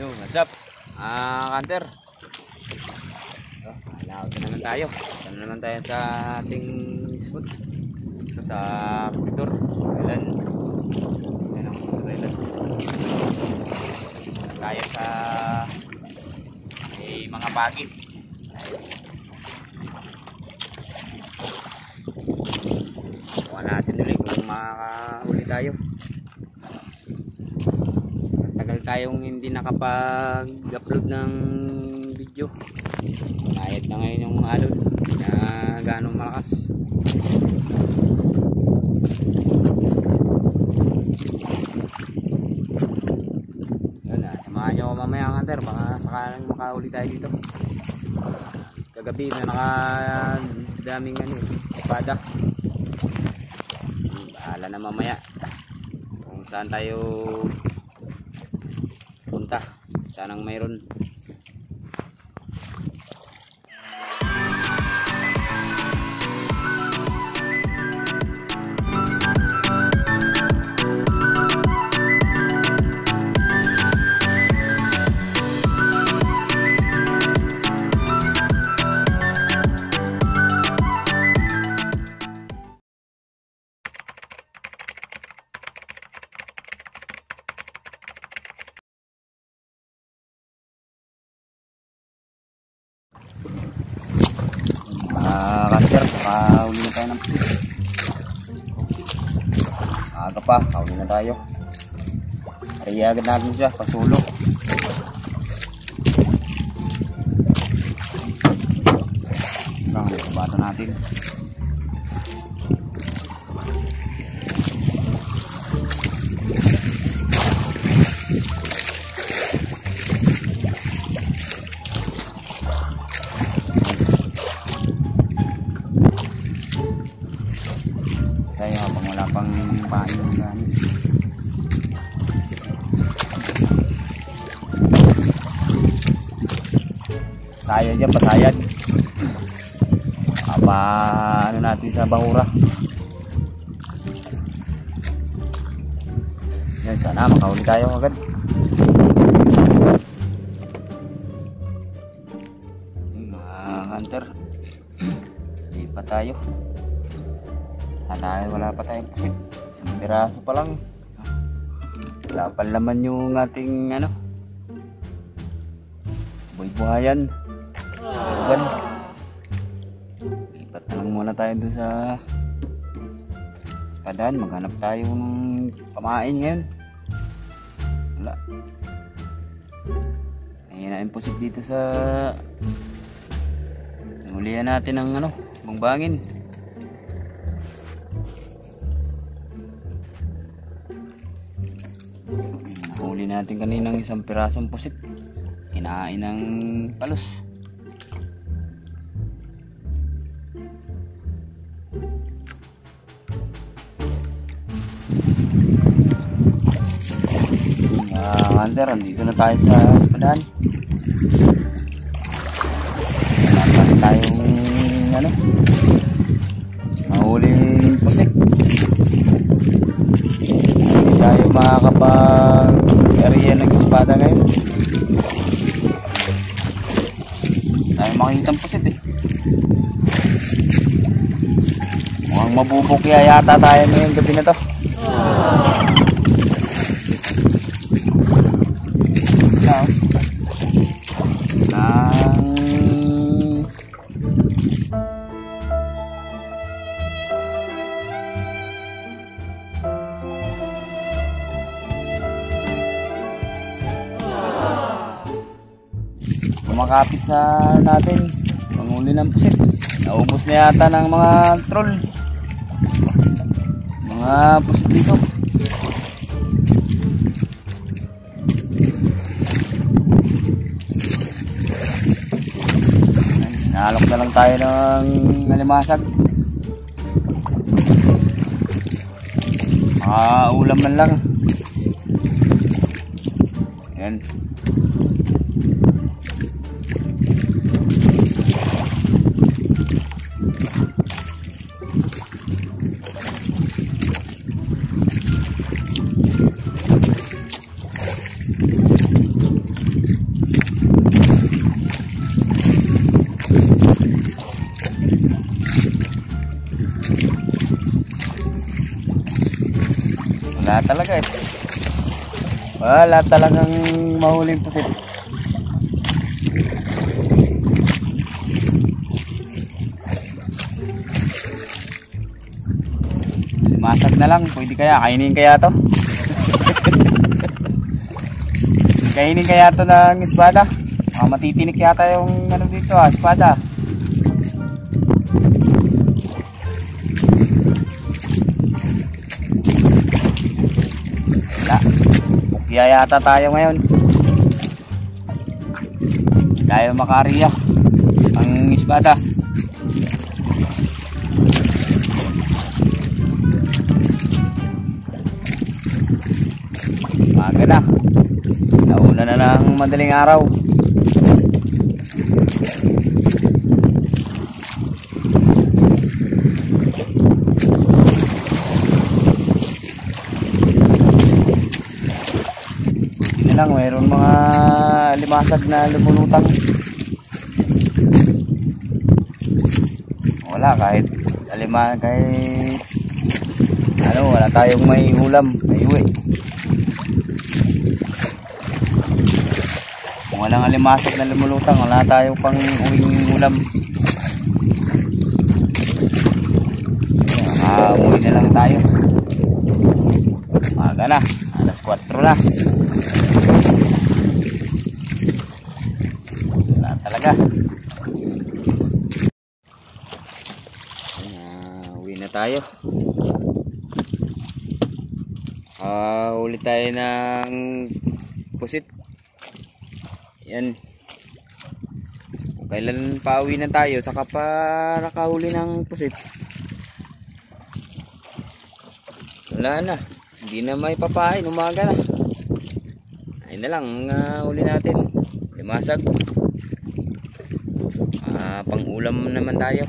Yo, what's up? Ah, Kanter. Oh, alaot na naman tayo. Ito na naman tayo sa ating spot. Ito sa koridor. Kailan? Yan ang kailan. Tayo sa may mga bagit. Kuha natin ulit kung makakahuli tayo. Tayong hindi nakapag-upload ng video. Kahit na ngayon yung alon na ganong malakas. Yun ah, samahan nyo mamaya hunter. Baka sakalang makahuli tayo dito. Kagabi may naka daming ano espada. Bahala na mamaya kung saan tayo sanang mayroon tayo ng Aga pa, kahuli na tayo. Agad natin siya, pasulok. Lang, bata natin. Sayad yan, pasayad. Apa, ano natin sa bahura. Yan, sana makahuli tayo agad. Yun, Mga hunter. Hindi pa tayo. Sana wala pa tayong pusit. Isang piraso pa lang. Wala pa laman yung ating ano. Buhay-buhayan. Urban. Lipat lang muna tayo dun sa espadahan. Maghanap tayo ng pamain ngayon. Wala. Ayun na pusit dito sa Nahulihan natin ng ano, bangbangin. Nahuli natin kaninang isang pirasong pusit. Kinain ng palos. Ah, Hunter, andito na tayo sa espadahan. Wala tayong ano, mahuling pusit hindi tayo makakapag-area ng espada ngayon. Tayo makikita pusit eh. Mukhang mabubukya yata tayo ngayong gabi na to. Now, ng kumakapit sa natin panguli ng pusit naubos na yata ng mga troll mga pusit dito nalok na lang tayo ng malimasag makaulam man lang. Yan Wala talaga eh. Wala talagang mahuling pusit. Limasag na lang. Pwede kaya. Kainin kaya to. Kainin kaya to ng espada. Ah, matitinik yata yung ano dito ah, espada. Wala. Mukya yata tayo ngayon. Tayo makariya. Ang espada. Maga na. Nauna na ng madaling araw. Lang, mayroon mga limasag na lumulutang. Wala, kahit alima, kahit ano, wala tayong may ulam, may uwi. Kung walang alimasag na lumulutang, wala tayong pang uwing ulam. Ah, umuwi na lang tayo. Maga na, alas 4 na. Talaga. Ah, uwi na tayo. Ah, uli tayo ng pusit. Yan. Kung kailan pa uwi na tayo, saka pa nakahuli ng pusit. Wala na. Hindi na may papain. Umaga na. Ayun na lang. Uh, uli natin. Limasag. Ah, pang ulam naman tayo.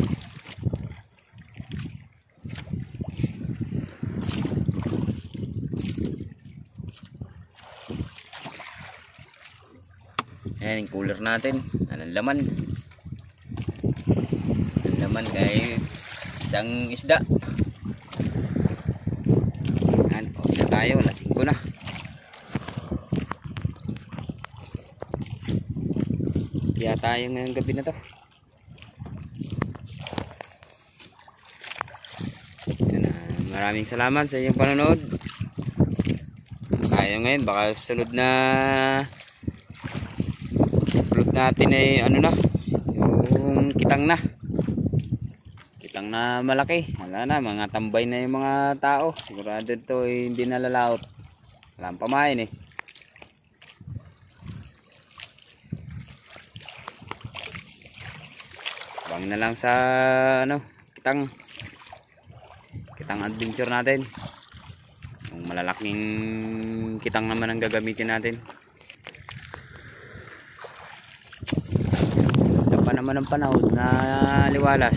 Ayan yung cooler natin. Anong laman? Ang laman kay isang isda. Ayan, pauwi na tayo. Lasing ko na. Kaya tayo ngayong gabi na to. Ayan, ah, maraming salamat sa inyong panonood. Tayo ngayon, baka sunod na upload natin ay ano na yung kitang na. Kitang na malaki. Wala na mga tambay na yung mga tao. Sigurado to eh, hindi nalalaot. Walang pamain eh. Bang na lang sa ano kitang kitang adventure natin. Yung malalaking kitang naman ang gagamitin natin. Ganda pa naman ang panahon na liwalas